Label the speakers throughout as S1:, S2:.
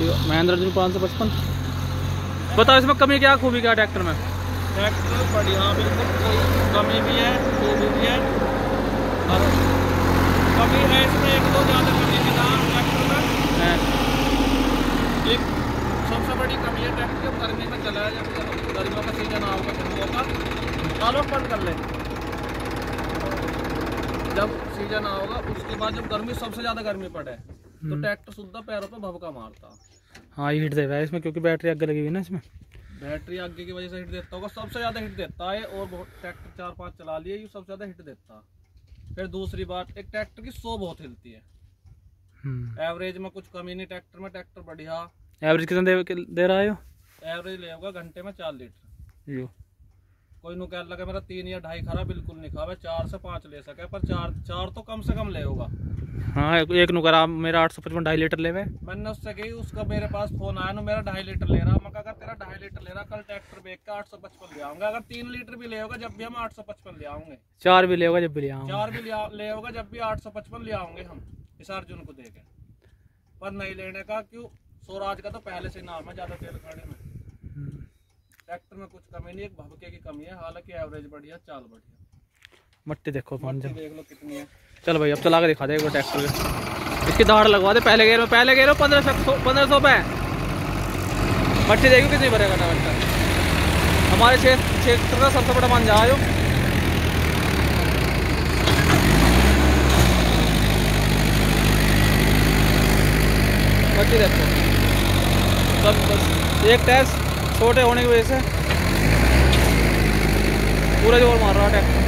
S1: महेंद्र अर्जुन पाँच सौ पचपन बताओ इसमें कमी क्या खूबी क्या ट्रैक्टर में?
S2: ट्रैक्टर बढ़िया बिल्कुल कमी भी है खूबी भी है। और कमी है इसमें एक दो ज़्यादा कमी के दाम ट्रैक्टर में।
S1: हैं,
S2: एक सबसे बड़ी कमी है ट्रैक्टर जब गर्मी में चलाया जब गर्मियों का सीज़न आओगा का। चालू बंद कर ले। जब सीज़न आओगा उसके बाद जब गर्मी सबसे ज़्यादा गर्मी पड़े। तो ट्रैक्टर सुद्धा पैरों पे भभका मारता।
S1: हाँ ये हिट देगा इसमें क्योंकि बैटरी आगे लगी हुई ना इसमें।
S2: बैटरी आगे की वजह से हिट देता होगा सबसे ज़्यादा हिट देता है और बहुत ट्रैक्टर चार पाँच चला लिए ये सबसे ज़्यादा हिट देता। फिर दूसरी बात एक ट्रैक्टर की सो बहुत हिलती है।
S1: हम्म।
S2: एवरेज में कुछ कमी नहीं ट्रैक्टर में ट्रैक्टर बढ़िया।
S1: एवरेज कितना दे, दे रहा है यो
S2: एवरेज ले होगा घंटे में चार लीटर।
S1: यो।
S2: कोई नु कह लगा मेरा तीन या ढाई खरा बिल्कुल नहीं खावे चार से पाँच ले सके पर चार चार तो कम से कम ले होगा।
S1: हाँ एक, नुकर आप मेरा आठ सौ पचपन ढाई लीटर ले हुए
S2: मैंने उससे कही उसका मेरे पास फ़ोन आया ना मेरा ढाई लीटर ले रहा मैं अगर तेरा ढाई लीटर ले रहा कल ट्रैक्टर बेच के आठ सौ पचपन ले आऊँगा। अगर तीन लीटर भी ले होगा जब भी हम आठ सौ पचपन ले आऊँगे
S1: चार भी ले होगा जब भी ले आऊँ
S2: चार भी ले होगा जब भी आठ सौ पचपन ले आऊँगे हम इस अर्जुन को देके पर नहीं लेने का क्यों? स्वराज का तो पहले से नाम है ज़्यादा तेल खाने में। ट्रैक्टर में कुछ कमी नहीं एक भबके की कमी है। हालाँकि एवरेज बढ़िया चाल बढ़िया।
S1: मट्टी देखो
S2: मट्टी देख लो कितनी है।
S1: चल भाई, अब चला के दिखा दे एक ट्रैक्टर के इसकी दाढ़ लगवा दे, पहले गेर में, पहले गेर में पंद्रह सौ पंद्रह सौ पे मट्टी देखो कितनी भरेगा ट्रैक्टर हमारे क्षेत्र का सबसे बड़ा मान जहाज़ हो। मट्टी देखो सब बस एक टायर छोटे होने की वजह से पूरा ज़ोर मार रहा है ट्रैक्टर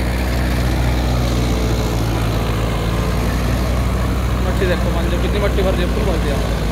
S1: देखो मान लो कितनी मट्टी भर दी फुल भर दिया।